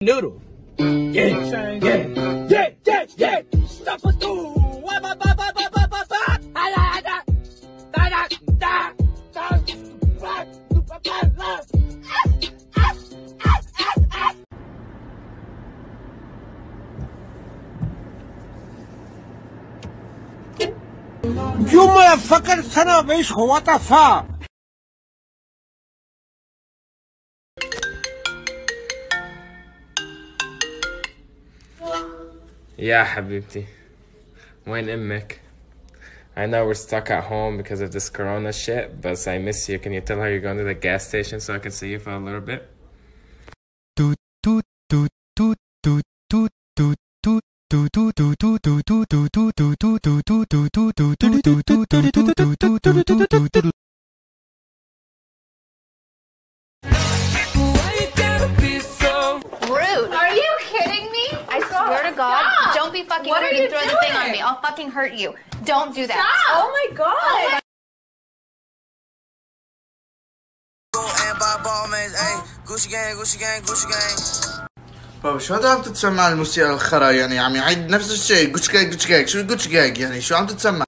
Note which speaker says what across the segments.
Speaker 1: noodle. Yeah, yeah, yeah, yeah, yeah. Stop it, do. Ah, wah.
Speaker 2: You motherfucker son of a bitch, what the fuck?
Speaker 3: Yeah, Habibti. When Mick? I know we're stuck at home because of this corona shit, but I miss you. Can you tell her you're going to the gas station so I can see you for a little bit?
Speaker 4: Rude?
Speaker 5: Are you kidding me?
Speaker 4: I swear to God. don't be fucking
Speaker 5: What are
Speaker 4: rude
Speaker 5: you
Speaker 4: and throw the thing on
Speaker 5: doing?
Speaker 4: me. I'll fucking hurt you. Don't do that.
Speaker 5: Oh my god.
Speaker 6: and by Balmain, ayy. Gucci gang, Gucci gang, Gucci gang.
Speaker 7: بابا شو هذا عم تتسمع الموسيقى الخرا يعني عم يعيد نفس الشيء جوتش جاك جوتش جاك شو جوتش جاك يعني شو عم تتسمع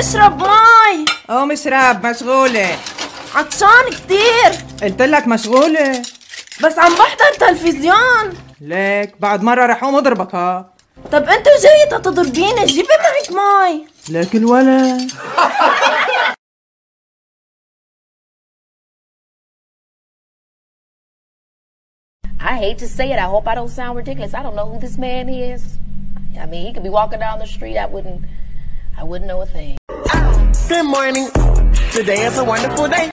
Speaker 8: اشرب مي
Speaker 9: قوم اشرب مشغولة
Speaker 8: عطشان كتير
Speaker 9: قلت لك مشغولة
Speaker 8: بس عم بحضر تلفزيون
Speaker 9: ليك بعد مرة رح قوم اضربك ها
Speaker 8: طب انت جاي تضربيني جيبي معك مي
Speaker 9: ليك الولد
Speaker 10: I hate to say it. I hope I don't sound ridiculous. I don't know who this man is. I mean, he could be walking down the street. I wouldn't, I wouldn't know a thing.
Speaker 1: Good morning. Today is a wonderful day.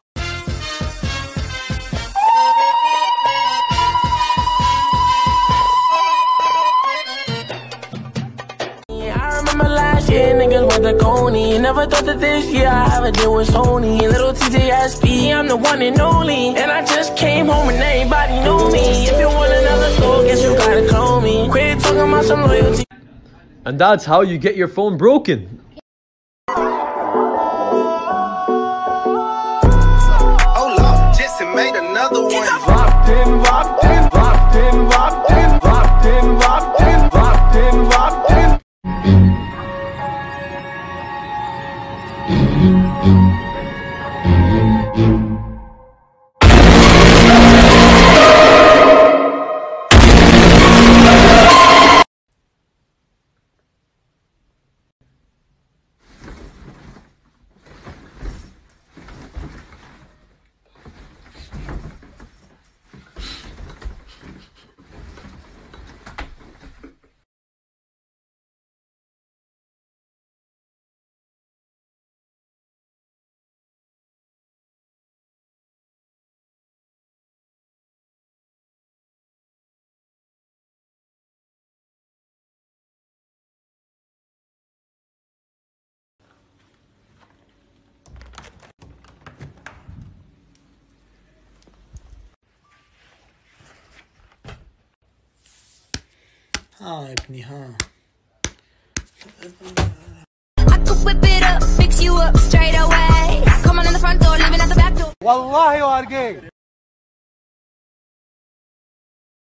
Speaker 1: I remember last year, niggas went to Coney. Never thought that this year I have a deal with Sony. Little TTSP, I'm the one and only. And I just came home and everybody knew me. If you want another throw, guess you gotta clone me. Quit talking about some loyalty.
Speaker 11: And that's how you get your phone broken.
Speaker 6: Another one.
Speaker 1: Rocked in, rocked in, rocked in, rocked in, rocked in, rocked in, rocked in, rocked in.
Speaker 7: Ah, Ibni, huh?
Speaker 4: I could whip it up, fix you up straight away. Come on in the front door, leaving at the back door.
Speaker 2: Wallahi, you are gay.